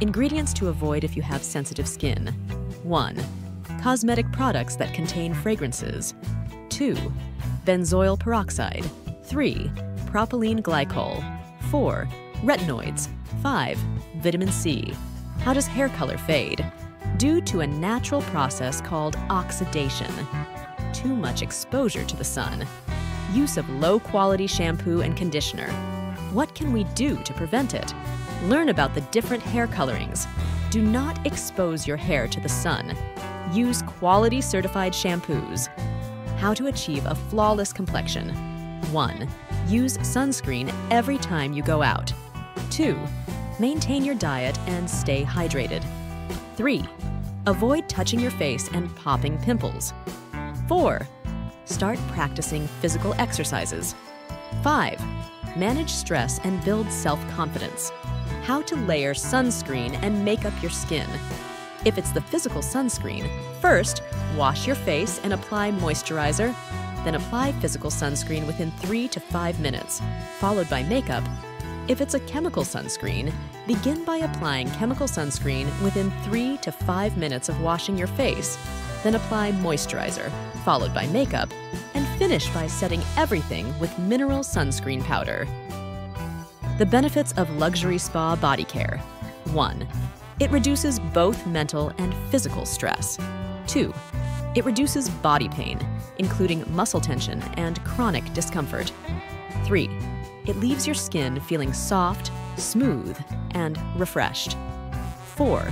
Ingredients to avoid if you have sensitive skin 1. Cosmetic products that contain fragrances. 2. Benzoyl peroxide. 3. Propylene glycol. 4. Retinoids. 5. Vitamin C. How does hair color fade? Due to a natural process called oxidation. Too much exposure to the sun. Use of low quality shampoo and conditioner. What can we do to prevent it? Learn about the different hair colorings. Do not expose your hair to the sun. Use quality certified shampoos. How to achieve a flawless complexion. 1. Use sunscreen every time you go out. 2. Maintain your diet and stay hydrated. 3. Avoid touching your face and popping pimples. 4. Start practicing physical exercises. 5. Manage stress and build self confidence. How to layer sunscreen and make up your skin. If it's the physical sunscreen, first wash your face and apply moisturizer, then apply physical sunscreen within 3 to 5 minutes, followed by makeup. If it's a chemical sunscreen, begin by applying chemical sunscreen within 3 to 5 minutes of washing your face, then apply moisturizer, followed by makeup, and finish by setting everything with mineral sunscreen powder. The benefits of luxury spa body care 1. It reduces both mental and physical stress. 2. It reduces body pain, including muscle tension and chronic discomfort. 3. It leaves your skin feeling soft, smooth, and refreshed. 4.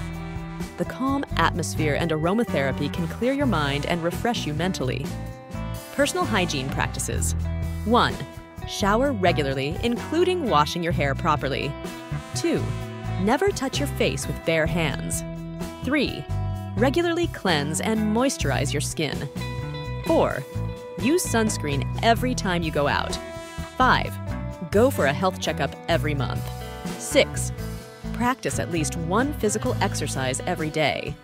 The calm atmosphere and aromatherapy can clear your mind and refresh you mentally. Personal hygiene practices 1. Shower regularly, including washing your hair properly. 2. Never touch your face with bare hands. 3. Regularly cleanse and moisturize your skin. 4. Use sunscreen every time you go out. 5. Go for a health checkup every month. 6. Practice at least one physical exercise every day.